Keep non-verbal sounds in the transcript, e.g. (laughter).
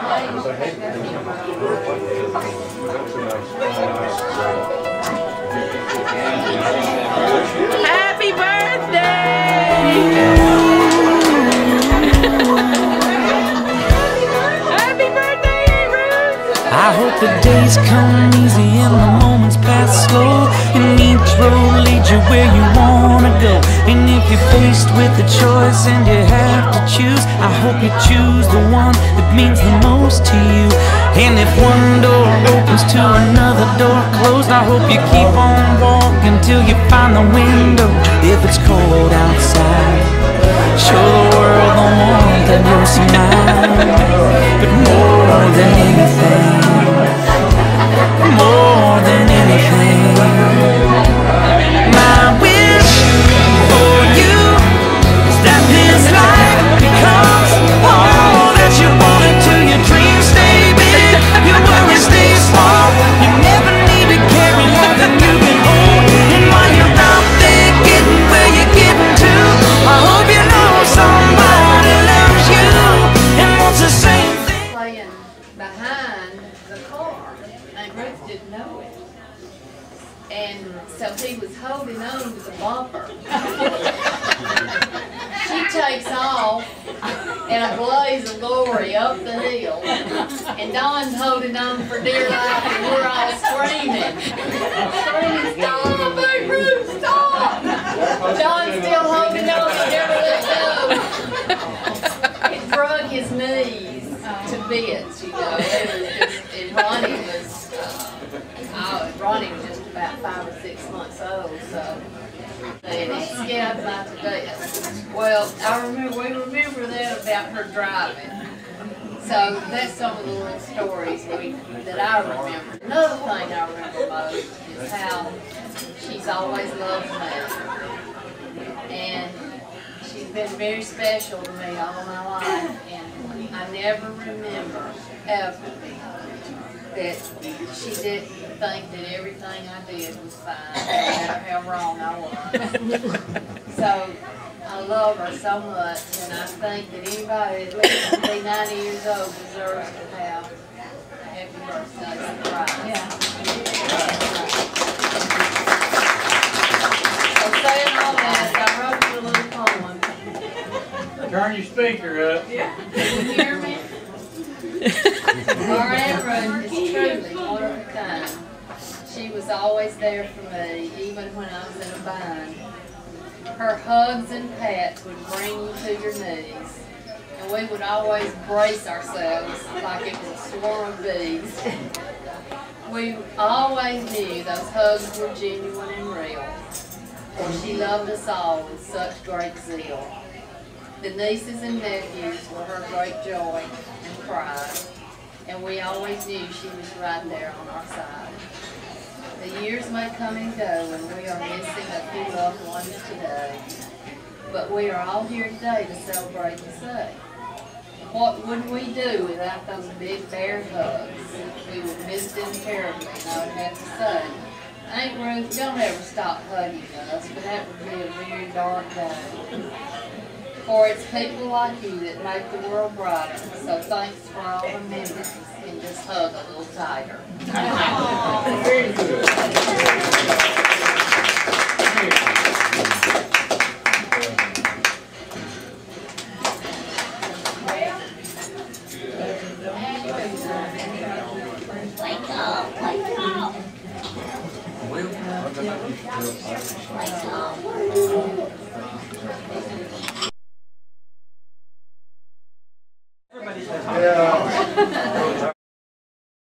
Happy birthday! Happy birthday, Ruth! I hope the days come easy and the moments pass slow And each road leads you where you if you're faced with a choice and you have to choose. I hope you choose the one that means the most to you. And if one door opens to another door closed I hope you keep on walking till you find the window. If it's cold outside Show the world the warmth your smile. But more than anything And so he was holding on to the bumper. She takes off in a blaze of glory up the hill, and Don's holding on for dear life, and we're all screaming. Screaming, stop, Big Ruth, stop! Don's still holding on, he never let go. It drug his knees to bits, you know. It and Ronnie was, uh, oh, Ronnie five or six months old, so. And he scared to death. Well, I remember, we remember that about her driving. So that's some of the little stories we, that I remember. Another thing I remember most is how she's always loved me. And she's been very special to me all my life, and I never remember ever that she didn't think that everything I did was fine, no matter how wrong I was. (laughs) So, I love her so much, and I think that anybody that lives to be ninety years old deserves to have a happy birthday surprise. So saying all that, I wrote a little poem. Turn your speaker up. Can you hear me? Our Aunt is truly one of a kind. She was always there for me, even when I was in a bind. Her hugs and pats would bring you to your knees, and we would always brace ourselves like it was a swarm of bees. We always knew those hugs were genuine and real, for she loved us all with such great zeal. The nieces and nephews were her great joy and and we always knew she was right there on our side. The years may come and go, and we are missing a few loved ones today, but we are all here today to celebrate and say, what would we do without those big bear hugs? We would miss them terribly, and I would have to say, Aunt Ruth, don't ever stop hugging us, but that would be a very dark day. For it's people like you that make the world brighter. So thanks for all the memories and just hug a little tighter. Thank you. Wake up, wake up. Wake up.